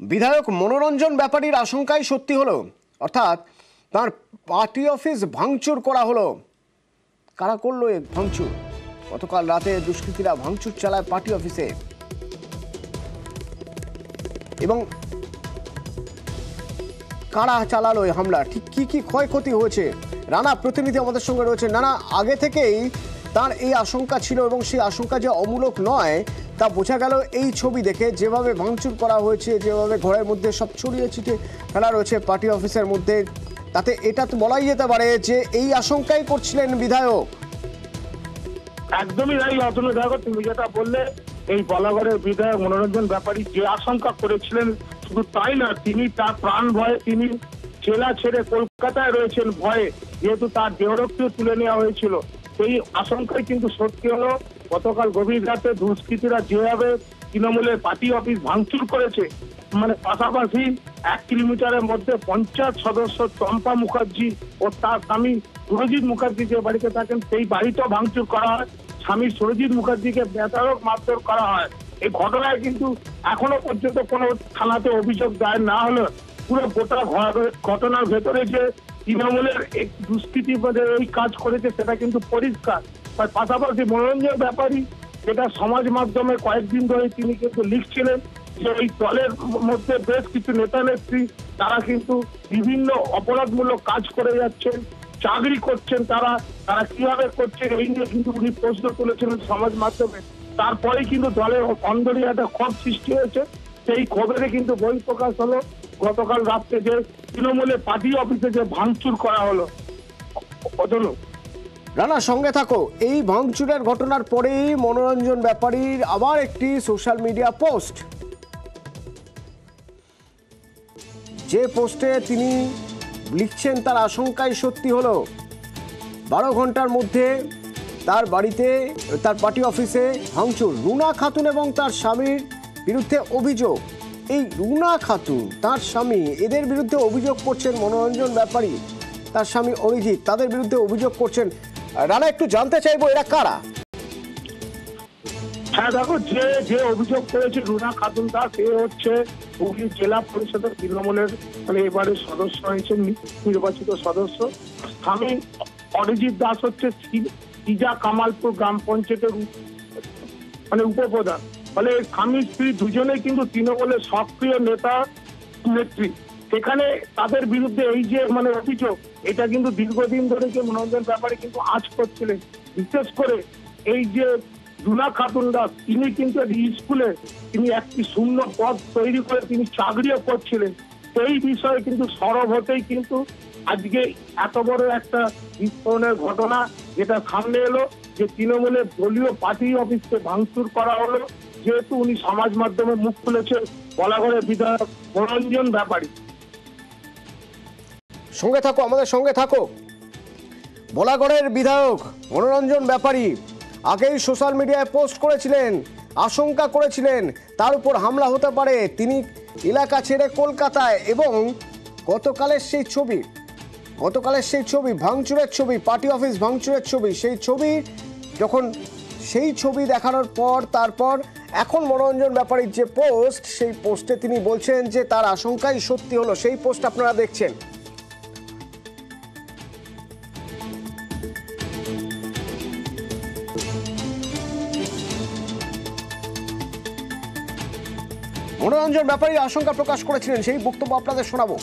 বিধায়ক মনোরঞ্জন ব্যাপারীর আশঙ্কাই সত্যি হলো, অর্থাৎ তার পার্টি অফিস ভাঙচুর করা হলো। কারা করল এ ভাঙচুর? গতকাল রাতে দুষ্কৃতীরা ভাঙচুর চালায় পার্টি অফিসে। এবং কারা চালালো এই হামলা? ঠিক কি কি ক্ষয়ক্ষতি হয়েছে? রানা প্রতিনিধি আমাদের সঙ্গে রয়েছে। নানা, আগে থেকেই তার এই আশঙ্কা ছিল এবং সেই আশঙ্কা যে অমূলক নয়, তা বোঝা গেল এই ছবি দেখে যেভাবে ভাঙচুর করা হয়েছে, যেভাবে ঘরের মধ্যে সব ছড়িয়ে ছিটিয়ে ফেলা রয়েছে পার্টি অফিসের মধ্যে, তাতে এটা তো বলাই যেতে পারে যে এই আশঙ্কাই করছিলেন বিধায়ক। একদমই তাই, অতনু দেখো তুমি যেটা বললে, এই বলাগড়ের বিধায়ক মনোরঞ্জন ব্যাপারী যে আশঙ্কা করেছিলেন, শুধু তাই না, তিনি তার প্রাণ ভয়ে তিনি জেলা ছেড়ে কলকাতায় রয়েছেন ভয়ে, যেহেতু তার দেহরক্ষীও তুলে নেওয়া হয়েছিল। সেই আশঙ্কাই কিন্তু সত্যি হলো, গতকাল গভীর রাতে দুষ্কৃতীরা যেভাবে তৃণমূলের পার্টি অফিস ভাঙচুর করেছে মানে পাশাপাশি এক কিলোমিটারের মধ্যে পঞ্চায়েত সদস্য চম্পা মুখার্জি ও তার স্বামী সুরজিৎ মুখার্জি যে বাড়িতে থাকেন, সেই বাড়িতেও ভাঙচুর করা হয়। স্বামী সুরজিৎ মুখার্জিকে বেতারক মারধর করা হয়। এই ঘটনায় কিন্তু এখনও পর্যন্ত কোনো থানাতে অভিযোগ দায়ের না হলে পুরো গোটা ঘটনার ভেতরে যে তৃণমূলের এই দুষ্কৃতি মানে এই কাজ করেছে সেটা কিন্তু পরিষ্কার তার পাশাপাশি মনোরঞ্জন ব্যাপারী যেটা সমাজ মাধ্যমে কয়েকদিন ধরে তিনি কিন্তু লিখছিলেন যে এই দলের মধ্যে বেশ কিছু নেতা নেত্রী তারা কিন্তু বিভিন্ন অপরাধমূলক কাজ করে যাচ্ছেন চাকরি করছেন তারা তারা কীভাবে করছেন এই নিয়ে কিন্তু উনি প্রশ্ন তুলেছিলেন সমাজ মাধ্যমে তারপরে কিন্তু দলের অন্দরে একটা ক্ষোভ সৃষ্টি হয়েছে সেই ক্ষোভের কিন্তু বই প্রকাশ হলো গতকাল রাত্রে যে তৃণমূলের পার্টি অফিসে যে ভাঙচুর করা হলো। অতনু রানা, সঙ্গে থাকো। এই ভাঙচুরের ঘটনার পরেই মনোরঞ্জন ব্যাপারীর আবার একটি সোশ্যাল মিডিয়া পোস্ট। যে পোস্টে তিনি লিখছেন, তার আশঙ্কাই সত্যি হলো, বারো ঘণ্টার মধ্যে তার বাড়িতে, তার পার্টি অফিসে ভাঙচুর। রুনা খাতুন এবং তার স্বামীর বিরুদ্ধে অভিযোগ। এই রুনা খাতুন, তার স্বামী, এদের বিরুদ্ধে অভিযোগ করছেন মনোরঞ্জন ব্যাপারী। তার স্বামী অরিজিৎ তাদের বিরুদ্ধে অভিযোগ করছেন। রানা, একটু জানতে চাইব, এরা কারা? হ্যাঁ দেখো, যে যে অভিযোগ করেছে রুনা খাতুন দাস সে হচ্ছে হুগলি জেলা পরিষদের তৃণমূলের মানে এবারে সদস্য হয়েছেন নির্বাচিত সদস্য। স্বামী অরিজিৎ দাস হচ্ছে সিজা কামালপুর গ্রাম পঞ্চায়েতের মানে উপপ্রধান। ফলে স্বামী স্ত্রী দুজনেই কিন্তু তৃণমূলের সক্রিয় নেতা, নেত্রী। সেখানে তাদের বিরুদ্ধে এই যে মানে অভিযোগ, এটা কিন্তু দীর্ঘদিন ধরে যে মনোরঞ্জন ব্যাপারে কিন্তু আজ করছিলেন। বিশেষ করে এই যে রুনা খাতুন দাস তিনি কিন্তু স্কুলে তিনি একটি শূন্য পদ তৈরি করে তিনি চাকরিও করছিলেন। সেই বিষয়ে কিন্তু সরব হতেই কিন্তু আজকে এত বড় একটা বিস্ফোরণের ঘটনা যেটা সামনে এলো, যে তৃণমূলের দলীয় পার্টি অফিসকে ভাঙচুর করা হলো। যেহেতু উনি সমাজ মাধ্যমে মুখ খুলেছেন বলাগড়ের বিধায়ক মনোরঞ্জন ব্যাপারী। সঙ্গে থাকো, আমাদের সঙ্গে থাকো। ভোলাগড়ের বিধায়ক মনোরঞ্জন ব্যাপারী আগেই সোশ্যাল মিডিয়ায় পোস্ট করেছিলেন, আশঙ্কা করেছিলেন, তার উপর হামলা হতে পারে। তিনি এলাকা ছেড়ে কলকাতায় এবং গতকালের সেই ছবি, গতকালের সেই ছবি, ভাঙচুরের ছবি, পার্টি অফিস ভাঙচুরের ছবি, সেই ছবি যখন, সেই ছবি দেখানোর পর, তারপর এখন মনোরঞ্জন ব্যাপারীর যে পোস্ট, সেই পোস্টে তিনি বলছেন যে তার আশঙ্কাই সত্যি হলো। সেই পোস্ট আপনারা দেখছেন। মনোরঞ্জন ব্যাপারী আশঙ্কা প্রকাশ করেছিলেন। সেই বক্তব্য আপনাদের শোনাবো।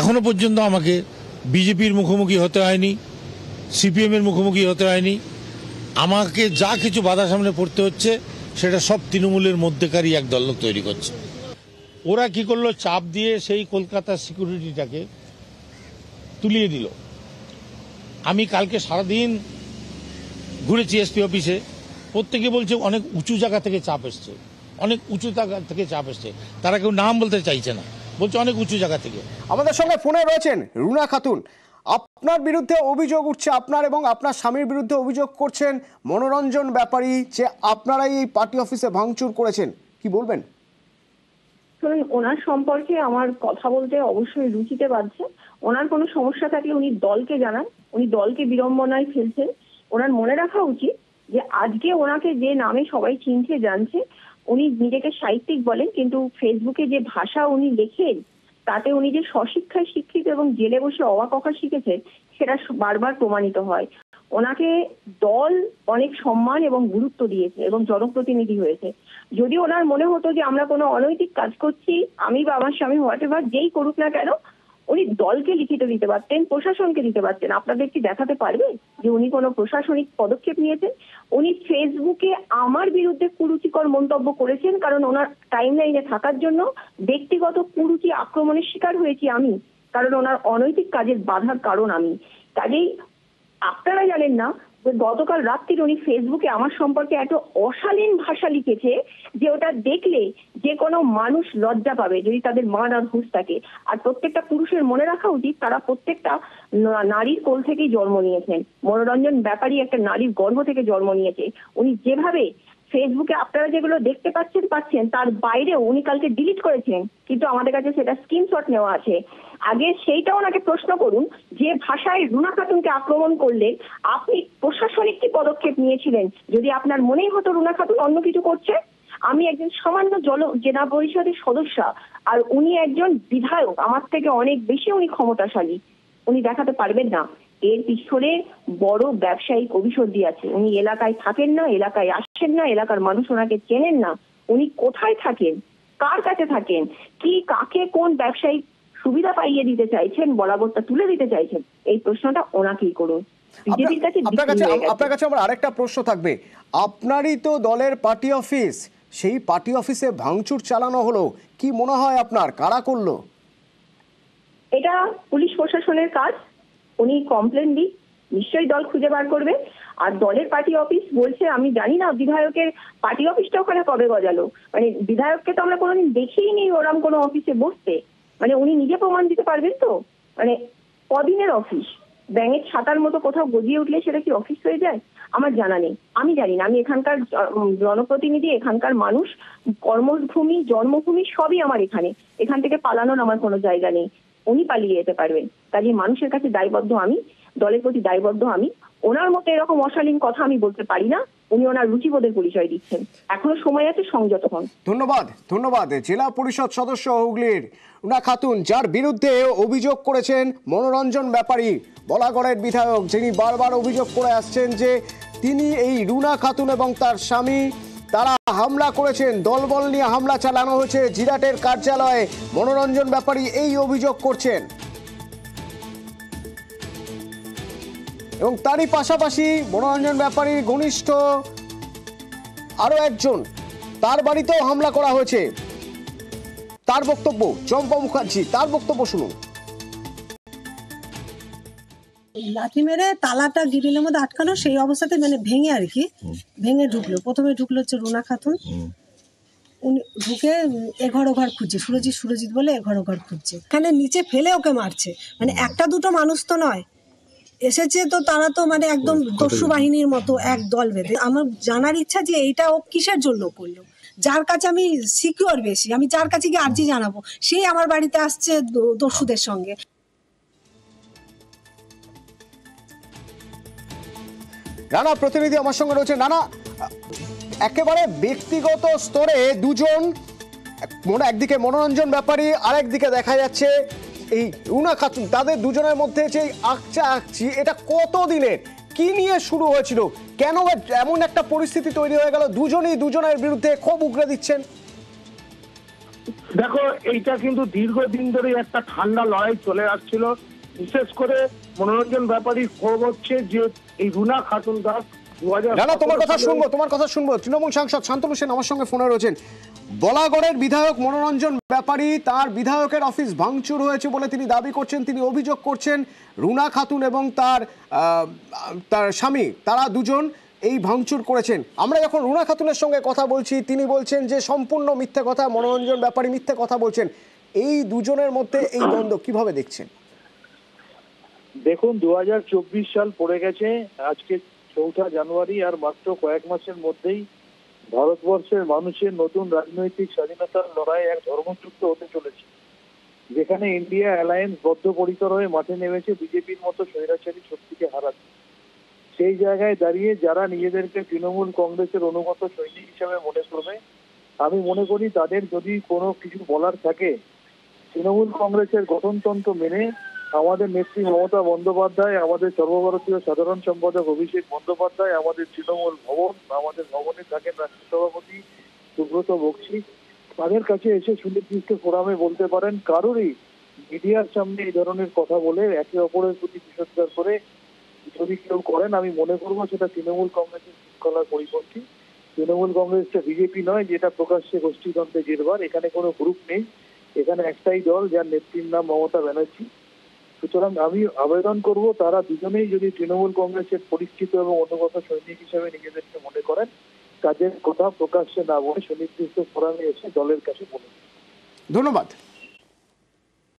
এখনও পর্যন্ত আমাকে বিজেপির মুখোমুখি হতে হয়নি, সিপিএমের মুখোমুখি হতে হয়নি আমাকে যা কিছু বাধা সামনে পড়তে হচ্ছে, সেটা সব তৃণমূলের মধ্যেকারই এক দল তৈরি করছে। ওরা কি করল? চাপ দিয়ে সেই কলকাতার সিকিউরিটিটাকে তুলিয়ে দিল। আমি কালকে সারাদিন ঘুরেছি এসপি অফিসে। প্রত্যেকে বলছে, অনেক উঁচু জায়গা থেকে চাপ এসছে। অনেক উঁচু জায়গা থেকে চাপ এসছে। তারা কেউ নাম বলতে চাইছে না। বলছে, অনেক উঁচু জায়গা থেকে। আমাদের সঙ্গে ফোনে রয়েছেন রুনা খাতুন। আপনার বিরুদ্ধে অভিযোগ উঠছে আপনার এবং আপনার স্বামীর বিরুদ্ধে অভিযোগ করছেন মনোরঞ্জন ব্যাপারী যে আপনারাই এই পার্টি অফিসে ভাঙচুর করেছেন। কি বলবেন? শুনুন, ওনার সম্পর্কে আমার কথা বলতে অবশ্যই রুচিতে বাজছে ওনার কোনো সমস্যা থাকলে উনি দলকে জানান, উনি দলকে বিড়ম্বনায় ফেলছেন। ওনার মনে রাখা উচিত যে আজকে ওনাকে যে নামে সবাই চিনছে, জানছে, উনি নিজেকে সাহিত্যিক বলেন, কিন্তু ফেসবুকে যে ভাষা উনি লেখেন তাতে উনি যে স্বশিক্ষায় শিক্ষিত এবং জেলে বসে অবাক অকা শিখেছে সেটা বারবার প্রমাণিত হয়। ওনাকে দল অনেক সম্মান এবং গুরুত্ব দিয়েছে এবং জনপ্রতিনিধি হয়েছে। যদি ওনার মনে হতো যে আমরা কোনো অনৈতিক কাজ করছি, আমি বা আমার স্বামী হোয়াট এভার যেই করুক না কেন উনি দলকে লিখিত দিতে পারতেন, প্রশাসনকে দিতে পারতেন। আপনাদের কি দেখাতে পারবে যে উনি কোনো প্রশাসনিক পদক্ষেপ নিয়েছেন? উনি ফেসবুকে আমার বিরুদ্ধে কুরুচিকর মন্তব্য করেছেন, কারণ ওনার টাইম লাইনে থাকার জন্য ব্যক্তিগত কুরুচি আক্রমণের শিকার হয়েছি আমি, কারণ ওনার অনৈতিক কাজের বাধার কারণ আমি। কাজেই আপনারা জানেন না যে গতকাল রাত্রির উনি ফেসবুকে আমার সম্পর্কে এত অশালীন ভাষা লিখেছে যে ওটা দেখলে যে কোনো মানুষ লজ্জা পাবে যদি তাদের মান আর হুঁশ থাকে। আর প্রত্যেকটা পুরুষের মনে রাখা উচিত, তারা প্রত্যেকটা নারীর কোল থেকেই জন্ম নিয়েছেন। মনোরঞ্জন ব্যাপারী একটা নারীর গর্ভ থেকে জন্ম নিয়েছে। উনি যেভাবে ফেসবুকে আপনারা যেগুলো দেখতে পাচ্ছেন পাচ্ছেন, তার বাইরেও উনি কালকে ডিলিট করেছেন কিন্তু আমাদের কাছে সেটা স্ক্রিনশট নেওয়া আছে। আগে সেইটা ওনাকে প্রশ্ন করুন, যে ভাষায় রুনা খাতুনকে আক্রমণ করলে আপনি প্রশাসনিক কি পদক্ষেপ নিয়েছিলেন? যদি আপনার মনেই হতো রুনা খাতুন অন্য কিছু করছে আমি একজন সামান্য জল জেলা পরিষদের সদস্য আর উনি একজন বিধায়ক। আমার থেকে অনেক বেশি উনি ক্ষমতাশালী। উনি দেখাতে পারবেন না। এর পিছনে বড় ব্যবসায়িক অভিসন্ধি আছে। উনি এলাকায় থাকেন না এলাকায় আসছেন না এলাকার মানুষ ওনাকে চেনেন না। উনি কোথায় থাকেন? কার কাছে থাকেন? কি কাকে কোন ব্যবসায়িক সুবিধা পাইয়ে দিতে চাইছেন বরাবরটা তুলে দিতে চাইছেন এই প্রশ্নটা ওনাকেই করুন। আপনার কাছে আমার আরেকটা প্রশ্ন থাকবে। আপনারই তো দলের পার্টি অফিস। সেই পার্টি অফিসে ভাঙচুর চালানো হলো। কি মনে হয় আপনার? কারা করল? এটা পুলিশ প্রশাসনের কাজ। উনি কমপ্লেন দিক, নিশ্চয়ই দল খুঁজে বার করবে। আর দলের পার্টি অফিস বলছে, আমি জানি না, বিধায়কের পার্টি অফিসটা ওখানে কবে গজালো। মানে বিধায়ককে তো আমরা কোনোদিন দেখেই নি ওরম কোনো অফিসে বসতে। মানে উনি নিজে প্রমাণ দিতে পারবেন তো? মানে কদিনের অফিস? ব্যাঙের ছাতার মতো কোথাও গজিয়ে উঠলে সেটা কি অফিস হয়ে যায়? আমার জানা নেই। আমি জানি না। আমি এখানকার জনপ্রতিনিধি, এখানকার মানুষ, কর্মভূমি, জন্মভূমি সবই আমার এখানে। এখান থেকে পালানোর আমার কোনো জায়গা নেই। উনি পালিয়ে যেতে পারবেন। কাজে মানুষের কাছে দায়বদ্ধ আমি, দলের প্রতি দায়বদ্ধ আমি ওনার মতো এরকম অশালীন কথা আমি বলতে পারি না। উনি ওনার রুচিবোধের পরিচয় দিচ্ছেন। এখনও সময় আছে, সংযত হন। ধন্যবাদ ধন্যবাদ। জেলা পরিষদ সদস্য হুগলির রুনা খাতুন, যার বিরুদ্ধে অভিযোগ করেছেন মনোরঞ্জন ব্যাপারী, বলাগড়ের বিধায়ক, যিনি বারবার অভিযোগ করে আসছেন যে তিনি এই রুনা খাতুন এবং তার স্বামী, তারা হামলা করেছেন, দলবল নিয়ে হামলা চালানো হয়েছে, জিরাটের কার্যালয়ে। মনোরঞ্জন ব্যাপারী এই অভিযোগ করছেন। এবং তারই পাশাপাশি মনোরঞ্জন ব্যাপারীর ঘনিষ্ঠ আরও একজন তার বাড়িতেও হামলা করা হয়েছে। তার বক্তব্য চম্পা মুখার্জি তার বক্তব্য শুনুন। লাঠি মেরে তালাটা গ্রিলের মধ্যে আটকানো সেই অবস্থাতে মানে ভেঙে আর কি ভেঙে ঢুকলো। প্রথমে ঢুকলো হচ্ছে রুনা খাতুন। উনি ঢুকে এঘর ওঘর খুঁজছে। সুরজিৎ সুরজিৎ বলে এঘর ওঘর খুঁজছে। এখানে নিচে ফেলে ওকে মারছে। মানে একটা দুটো মানুষ তো নয়। এসেছে তো তারা তো মানে একদম দস্যু বাহিনীর মতো এক দল বেঁধে। আমার জানার ইচ্ছা যে এইটা ও কিসের জন্য করল? যার কাছে আমি সিকিউর বেশি আমি যার কাছে গিয়ে আর্জি জানাব সেই আমার বাড়িতে আসছে দ- দস্যুদের সঙ্গে। নানা প্রতিনিধি আমার সঙ্গে রয়েছে। নানা একেবারে ব্যক্তিগত স্তরে দুজন মনে একদিকে মনোরঞ্জন ব্যাপারী, আরেকদিকে দেখা যাচ্ছে এই রুনা খাতুন। তাদের দুজনের মধ্যে যে আকচা আকচি, এটা কত দিনের কি নিয়ে শুরু হয়েছিল? কেন এমন একটা পরিস্থিতি তৈরি হয়ে গেল? দুজনেই দুজনের বিরুদ্ধে ক্ষোভ উগরে দিচ্ছেন। দেখো, এইটা কিন্তু দীর্ঘদিন ধরে একটা ঠান্ডা লড়াই চলে আসছিল। বিশেষ করে মনোরঞ্জন ব্যাপারী ক্ষোভ হচ্ছে যে এই রুনা খাতুন দাস না না তোমার কথা শুনব তোমার কথা শুনব। তৃণমূল সাংসদ শান্তনু সেন আমার সঙ্গে ফোনে রয়েছেন। বলাগড়ের বিধায়ক মনোরঞ্জন ব্যাপারী তার বিধায়কের অফিস ভাঙচুর হয়েছে বলে তিনি দাবি করছেন তিনি অভিযোগ করছেন রুনা খাতুন এবং তার তার স্বামী তারা দুজন এই ভাঙচুর করেছেন। আমরা যখন রুনা খাতুনের সঙ্গে কথা বলছি তিনি বলছেন যে সম্পূর্ণ মিথ্যে কথা মনোরঞ্জন ব্যাপারী মিথ্যে কথা বলছেন। এই দুজনের মধ্যে এই দ্বন্দ্ব কীভাবে দেখছেন? দেখুন দু হাজার চব্বিশ সাল পড়ে গেছে আজকে চৌঠা জানুয়ারি আর মাত্র কয়েক মাসের মধ্যেই ভারতবর্ষের মানুষের নতুন রাজনৈতিক স্বাধীনতার লড়াই এক ধর্মযুক্ত হতে চলেছে। যেখানে ইন্ডিয়া অ্যালায়েন্স বদ্ধপরিকর হয়ে মাঠে নেমেছে বিজেপির মতো স্বৈরাচারী শক্তিকে হারাতে। সেই জায়গায় দাঁড়িয়ে যারা নিজেদেরকে তৃণমূল কংগ্রেসের অনুগত সৈনিক হিসাবে মনে করবে, আমি মনে করি তাদের যদি কোনো কিছু বলার থাকে, তৃণমূল কংগ্রেসের গঠনতন্ত্র মেনে আমাদের নেত্রী মমতা বন্দ্যোপাধ্যায়, আমাদের সর্বভারতীয় সাধারণ সম্পাদক অভিষেক বন্দ্যোপাধ্যায়, আমাদের তৃণমূল ভবন, আমাদের ভবনে থাকেন রাষ্ট্রীয় সভাপতি সুব্রত বক্সি। তাদের কাছে এসে সুনির্দিষ্ট ফোরামে বলতে পারেন, কারোরই মিডিয়ার সামনে এই ধরনের কথা বলে একে অপরের প্রতি বিষোদ্গার করে যদি কেউ করেন, আমি মনে করব সেটা তৃণমূল কংগ্রেসের শৃঙ্খলার পরিপন্থী। তৃণমূল কংগ্রেসটা বিজেপি নয়, যেটা প্রকাশ্যে গোষ্ঠীতন্ত্রে জেরবার, এখানে কোনো গ্রুপ নেই। এখানে একটাই দল, যার নেত্রীর নাম মমতা ব্যানার্জি। সুতরাং আমি আবেদন করব, তারা দুজনেই যদি তৃণমূল কংগ্রেসের পরিচিত এবং অনুগত সৈনিক হিসেবে নিজেদেরকে মনে করেন কাজের কথা প্রকাশ্যে না বলে সুনির্দিষ্ট ফোরামে এসে দলের কাছে বলুন। ধন্যবাদ।